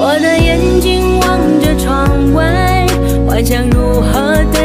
我的眼睛望着窗外幻想如何对